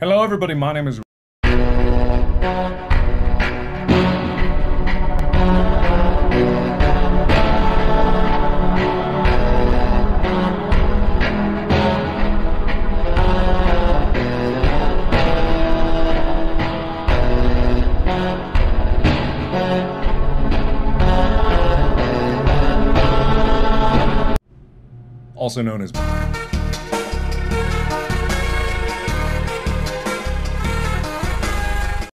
Hello, everybody. My name is. Also known as.